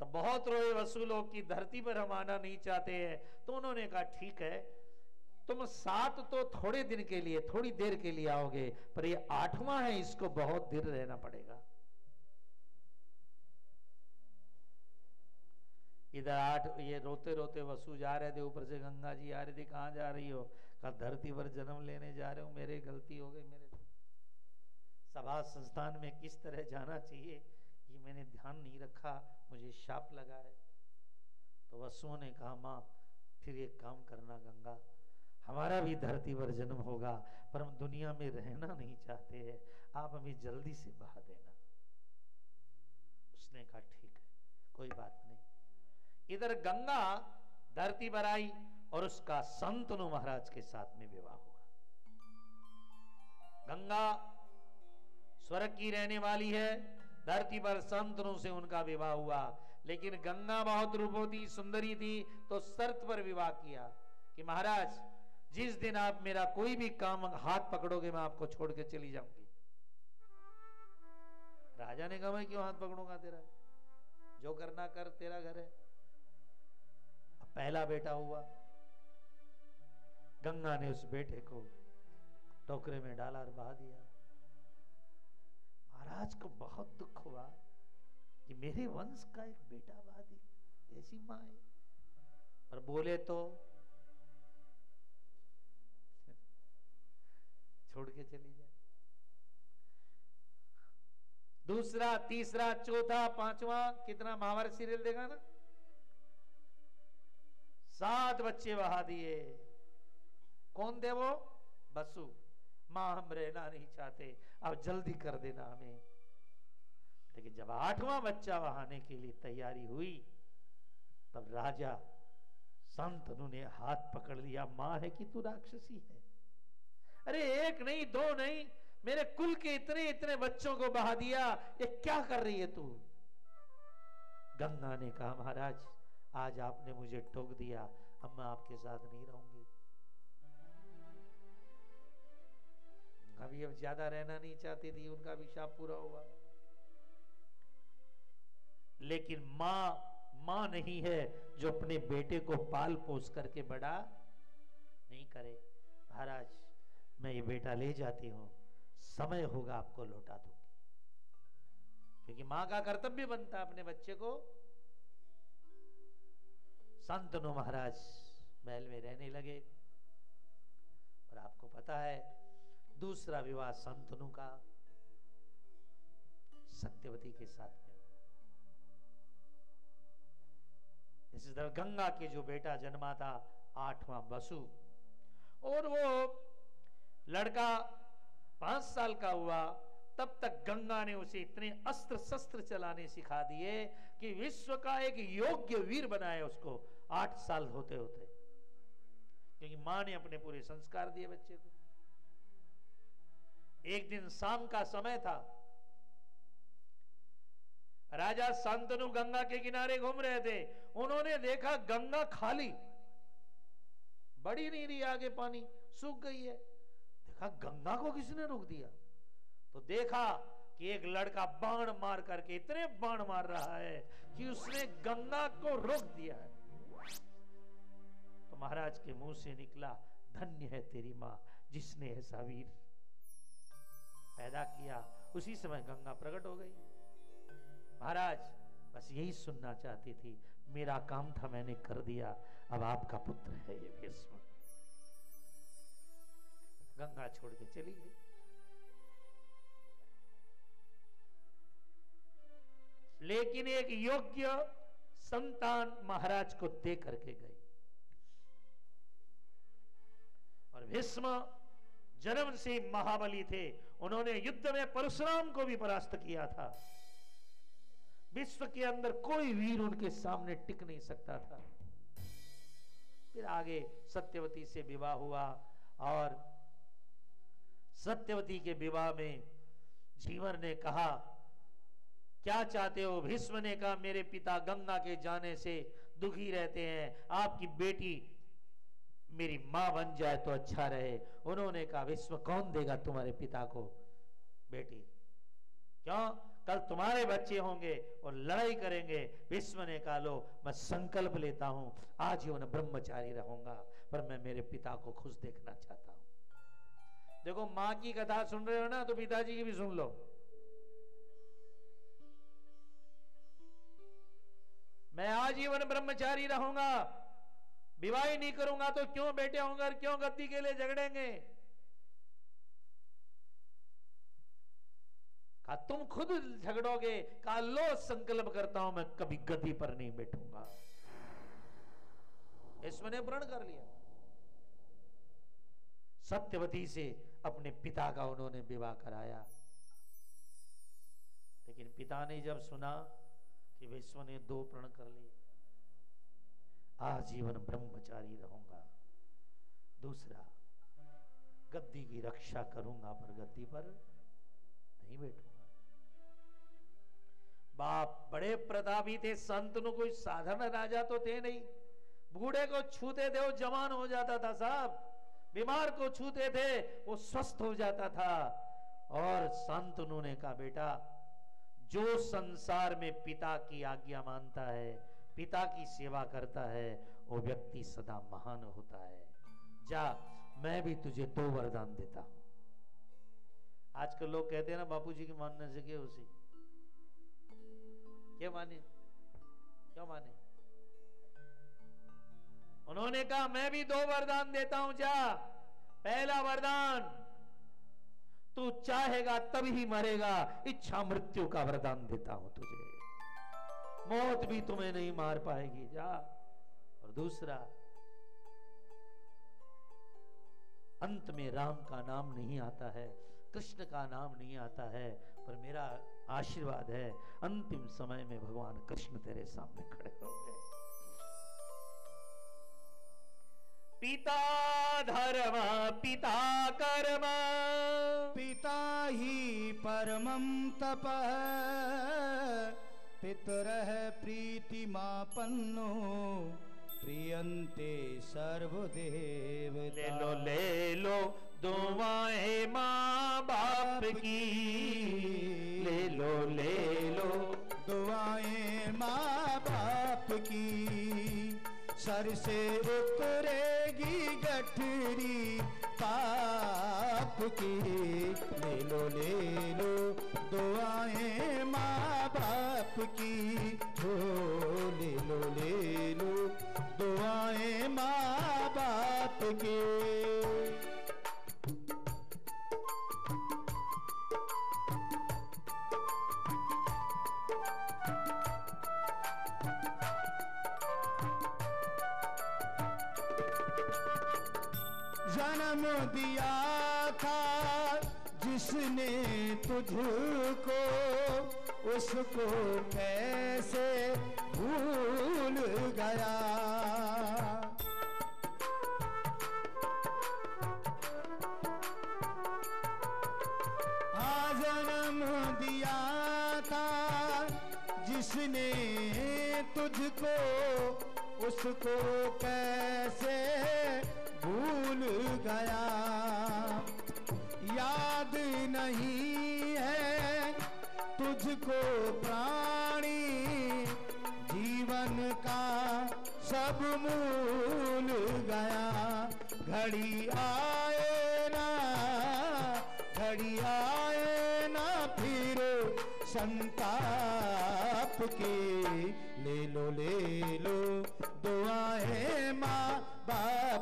Speaker 1: तो बहुत रोए वसूलों की धरती पर हम आना नहीं चाहते हैं। तो उन्होंने कहा, ठीक है। तुम सात तो थोड़े दिन के लिए, थोड़ी देर के लिए आओगे, पर ये आठवां है, इसको बहुत देर रहना पड़ेगा। इधर आठ, ये रोते रोते वसु जा रहे थे, ऊपर से गंगा जी आ रही थी, कहाँ जा रही हो? कहा, धरती पर जन्म लेने जा रहे हो, मेरे गलती हो गई, मेरे सभा संस्थान में किस तरह जाना चाहिए? ये मैंने ध्यान नहीं रखा, मुझे शाप लगा है। तो वसुओं ने कहा, माँ, फिर एक काम करना गंगा। हमारा भी धरती पर जन्म होगा, पर हम दुनिया में रहना नहीं चाहते हैं। आप हमें जल्दी से बहा देना। उसने कहा, ठीक है, कोई बात नहीं। इधर गंगा धरती पर आई और उसका संतनु महाराज के साथ में विवाह हुआ। गंगा स्वर्ग की रहने वाली है, धरती पर संतनु से उनका विवाह हुआ। लेकिन गंगा बहुत रूपवती, सुंदरी थी तो शर्त पर विवाह किया कि महाराज, जिस दिन आप मेरा कोई भी काम हाथ पकड़ोगे, मैं आपको छोड़ के चली जाऊँगी। राजा ने कहा, मैं क्यों हाथ पकड़ूँगा तेरा? जो करना कर, तेरा घर है। पहला बेटा हुआ। गंगा ने उस बेटे को टोकरे में डाला और बहा दिया। महाराज को बहुत दुख हुआ कि मेरे वंश का एक बेटा बहा दी कैसी माँ है। और बोले तो छोड़ के चली जाए। दूसरा, तीसरा, चौथा, पांचवा, कितना महाभारत सीरियल देखा ना? सात बच्चे बहा दिए। कौन दे वो? बसु। माँ हम रहना नहीं चाहते। अब जल्दी कर देना हमें। लेकिन जब आठवां बच्चा बहाने के लिए तैयारी हुई, तब राजा संतनु ने हाथ पकड़ लिया। माँ है कि तू राक्षसी है? अरे एक नहीं, दो नहीं। मेरे कुल के इतने इतने बच्चों को बहा दिया। ये क्या कर रही है तू? गंगा ने कहा, महाराज आज आपने मुझे टोक दिया, अब मैं आपके साथ नहीं रहूँगी। अभी अब ज़्यादा रहना नहीं चाहती थी, उनका भी शाप पूरा हुआ। लेकिन माँ माँ नहीं है जो अपने बेटे को पाल पोस करके बड़ा नहीं करे। महाराज, मैं ये बेटा ले जाती हूँ, समय होगा आपको लौटा दूँगी। क्योंकि माँ का कर्तव्य बनता अपने बच्चे को संतनु महाराज महल में रहने लगे। और आपको पता है, दूसरा विवाह संतनु का सत्यवती के साथ में इसी तरह गंगा के जो बेटा जन्मा था आठवां बसु। और वो लड़का पाँच साल का हुआ, तब तक गंगा ने उसे इतने अस्त्र शस्त्र चलाने सिखा दिए कि विश्व का एक योग्य वीर बनाया उसको। आठ साल होते होते। क्योंकि माँ ने अपने पूरे संस्कार दिए बच्चे को। एक दिन शाम का समय था। राजा शांतनु गंगा के किनारे घूम रहे थे। उन्होंने देखा गंगा खाली। बड़ी नहीं रही आगे पानी सूख गई है। देखा गंगा को किसने रोक दिया? तो देखा कि एक लड़का बाण मार करके इतने बाण मार रहा है कि उसने गंगा को रोक दिया है। महाराज के मुँह से निकला, धन्य है तेरी माँ, जिसने ऐसा वीर पैदा किया। उसी समय गंगा प्रकट हो गई। महाराज, बस यही सुनना चाहती थी। मेरा काम था, मैंने कर दिया। अब आपका पुत्र है ये भीष्म। गंगा छोड़ के चली गई। लेकिन एक योग्य संतान महाराज को दे करके गई। भीष्म जन्म से महाबली थे। उन्होंने युद्ध में परशुराम को भी परास्त किया था। विश्व के अंदर कोई वीर उनके सामने टिक नहीं सकता था। फिर आगे सत्यवती से विवाह हुआ और सत्यवती के विवाह में जीवन ने कहा, क्या चाहते हो? भीष्म ने कहा, मेरे पिता गंगा के जाने से दुखी रहते हैं। आपकी बेटी मेरी माँ बन जाए तो अच्छा रहे। उन्होंने कहा, विश्व कौन देगा तुम्हारे पिता को? बेटी, क्यों? कल तुम्हारे बच्चे होंगे और लड़ाई करेंगे। विश्व ने कहा, लो, मैं संकल्प लेता हूँ आजीवन ब्रह्मचारी रहूँगा, पर मैं मेरे पिता को खुश देखना चाहता हूँ। देखो, माँ की कथा सुन रहे हो ना तो पिताजी की भी सुन लो। मैं आजीवन ब्रह्मचारी रहूँगा विवाह नहीं करूँगा तो क्यों बेटे होंगे और क्यों गद्दी के लिए झगड़ेंगे? कहा, तुम खुद झगड़ोगे, कहा, लो संकल्प करता हूँ, मैं कभी गद्दी पर नहीं बैठूँगा। इसमें ने प्रण कर लिया। सत्यवती से अपने पिता का उन्होंने विवाह कराया। लेकिन पिता ने जब सुना कि विश्व ने दो प्रण कर लिए आजीवन ब्रह्मचारी रहूँगा। दूसरा, गद्दी की रक्षा करूँगा, पर गद्दी पर नहीं बैठूँगा। बाप बड़े प्रतापी थे, संत नु कोई साधारण राजा तो थे नहीं। बूढ़े को छूते थे, वो जवान हो जाता था साहब। बीमार को छूते थे, वो स्वस्थ हो जाता था। और संत उन्होंने कहा, बेटा, जो संसार में पिता की आज्ञा मानता है पिता की सेवा करता है, वो व्यक्ति सदा महान होता है। जा, मैं भी तुझे दो वरदान देता हूँ। आजकल लोग कहते हैं ना, बापूजी की मानने से क्या उसी? क्या माने? क्यों माने? उन्होंने कहा, मैं भी दो वरदान देता हूँ, जा। पहला वरदान, तू चाहेगा तभी मरेगा, इच्छा मृत्यु का वरदान देता हूँ तुझे। मौत भी तुम्हें नहीं मार पाएगी, जा। और दूसरा, अंत में राम का नाम नहीं आता है, कृष्ण का नाम नहीं आता है, पर मेरा आशीर्वाद है, अंतिम समय में भगवान कृष्ण तेरे सामने खड़े होंगे पिता धर्म, पिता कर्म।
Speaker 2: पिता ही परमं तपः। पितरः प्रीतिमापन्नो प्रियन्ते सर्वदेव
Speaker 1: ले लो ले लो दुआएँ माँ बाप की। ले लो ले लो।
Speaker 2: दुआएँ माँ बाप की। सर से उतरेगी गठरी पाप की। ले लो ले लो दुआएँ बाप की हो ले, लो ले लो दुआएँ माँ बाप की। जन्म दिया था जिसने उसको कैसे भूल गया? जन्म दिया था जिसने तुझको उसको कैसे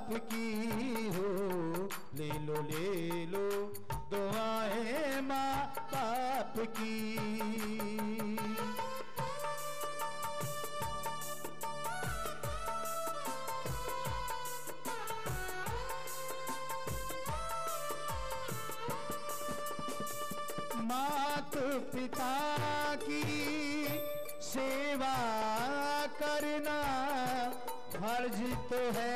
Speaker 2: बाप की हो। ले लो ले लो, दुआएँ माँ बाप की। मात पिता की सेवा करना फ़र्ज़ तो है।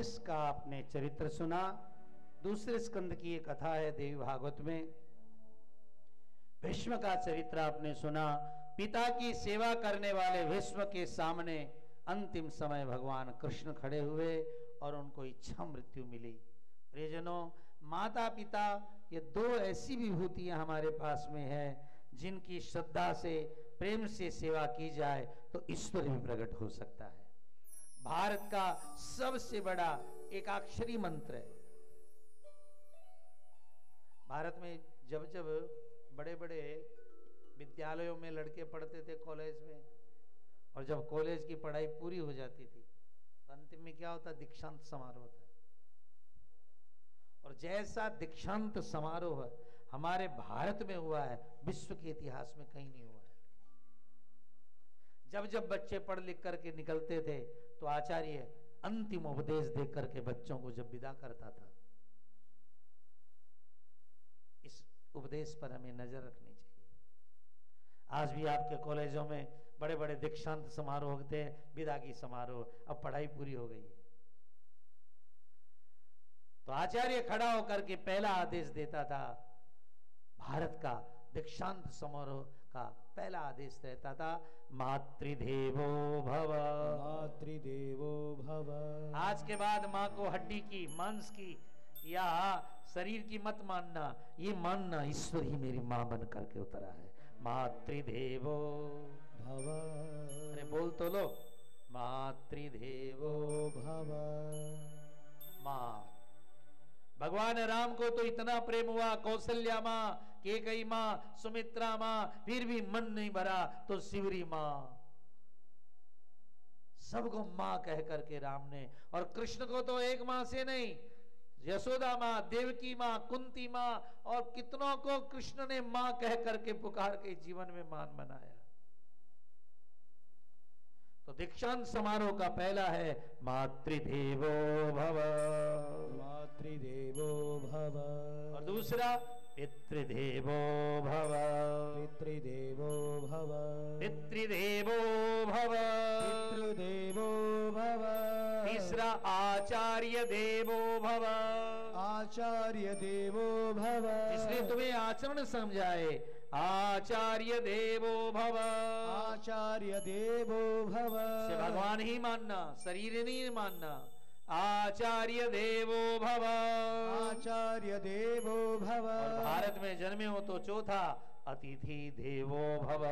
Speaker 1: भिस का आपने चरित्र सुना, दूसरे स्कंद की एक कथा है देवी भागवत में। भीष्म का चरित्र आपने सुना, पिता की सेवा करने वाले भीष्म के सामने अंतिम समय भगवान कृष्ण खड़े हुए और उनको इच्छा मृत्यु मिली। प्रियजनों माता पिता ये दो ऐसी विभूतियाँ हमारे पास में है, जिनकी श्रद्धा से, प्रेम से सेवा की जाए तो ईश्वर भी प्रकट हो सकता है। भारत का सबसे बड़ा एकाक्षरी मंत्र है। भारत में जब जब बड़े बड़े विद्यालयों में लड़के पढ़ते थे कॉलेज में, और जब कॉलेज की पढ़ाई पूरी हो जाती थी तो अंतिम में क्या होता, दीक्षांत समारोह होता और जैसा दीक्षांत समारोह हमारे भारत में हुआ है, विश्व के इतिहास में कहीं नहीं हुआ है। जब जब बच्चे पढ़ लिख करके निकलते थे तो आचार्य अंतिम उपदेश दे करके बच्चों को जब विदा करता था, इस उपदेश पर हमें नज़र रखनी चाहिए। आज भी आपके कॉलेजों में बड़े बड़े दीक्षांत समारोह होते हैं, विदा की समारोह, अब पढ़ाई पूरी हो गई है। तो आचार्य खड़ा होकर के पहला आदेश देता था, भारत का दीक्षांत समारोह का पहला आदेश रहता था मातृदेवो भव।
Speaker 2: मातृदेवो भव।
Speaker 1: आज के बाद माँ को हड्डी की मांस की या शरीर की मत मानना ये मानना ईश्वर ही मेरी माँ बन करके उतरा है। मातृदेवो।
Speaker 2: भव।
Speaker 1: अरे बोल तो लो। मातृदेवो।
Speaker 2: भव।
Speaker 1: माँ भगवान राम को तो इतना प्रेम हुआ कौशल्या माँ के कई माँ, सुमित्रा माँ, फिर भी मन नहीं भरा तो शिवरी माँ। सबको माँ कह करके राम ने, और कृष्ण को तो एक माँ से नहीं, यशोदा माँ, देवकी माँ, कुंती माँ, और कितनों को कृष्ण ने माँ कह करके पुकार के जीवन में मान बनाया। तो दीक्षांत समारोह का पहला है मातृदेवो भव।
Speaker 2: मातृदेवो भव।
Speaker 1: और दूसरा पितृदेवो भव।
Speaker 2: पितृदेवो भव।
Speaker 1: पितृदेवो भव।
Speaker 2: पितृदेवो भव।
Speaker 1: तीसरा आचार्य देवो भव।
Speaker 2: आचार्य देवो भव।
Speaker 1: इसलिए तुम्हें आचरण समझाए। आचार्य देवो भव।
Speaker 2: आचार्य देवो भव।
Speaker 1: से भगवान ही मानना शरीर नहीं मानना। आचार्य देवो भव।
Speaker 2: आचार्य देवो भव।
Speaker 1: और भारत में जन्मे हो तो चौथा अतिथि देवो भव।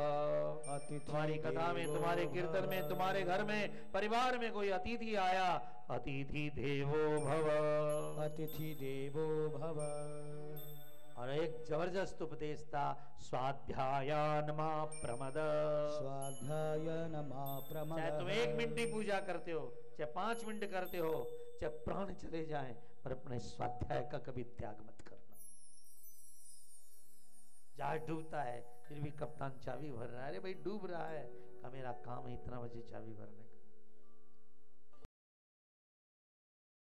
Speaker 2: अतिथि
Speaker 1: तुम्हारी कथा में तुम्हारे कीर्तन में तुम्हारे घर में परिवार में कोई अतिथि आया अतिथि देवो भव।
Speaker 2: अतिथि देवो भव।
Speaker 1: और एक ज़बरदस्त उपदेश था स्वाध्यायान मा प्रमद
Speaker 2: स्वाध्याय नमा प्रमद
Speaker 1: चाहे तुम एक मिनट ही पूजा करते हो चाहे पाँच मिनट करते हो चाहे प्राण चले जाए पर अपने स्वाध्याय का कभी त्याग मत करना। जहाज़ डूबता है फिर भी कप्तान चाबी भर रहा है। अरे भाई डूब रहा है। का मेरा काम है इतना बजे चाबी भरने।